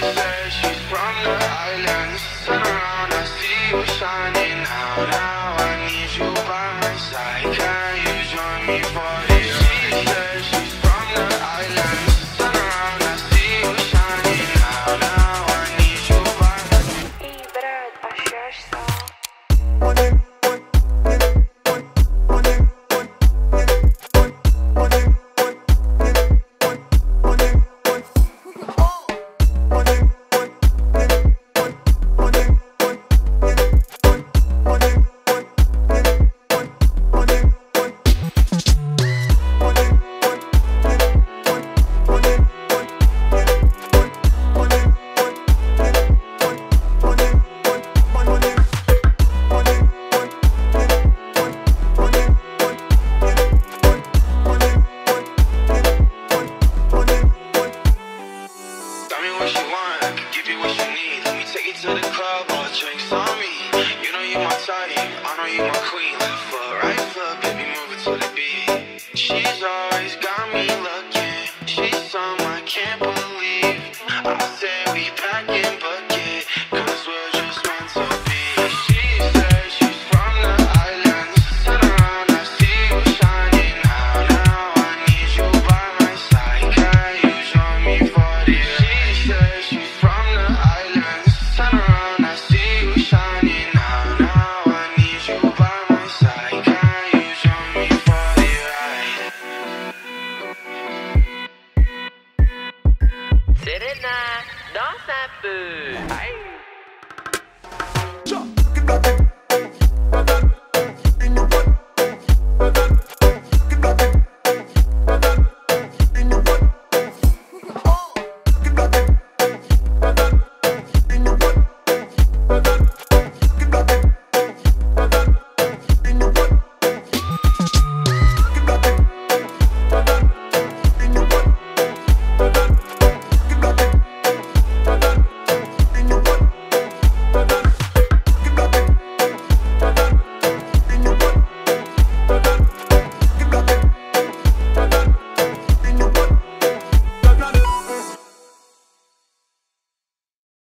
says she's from the islands. Turn around, I see you shining out. She's always. Serena, danse un peu. Aïe.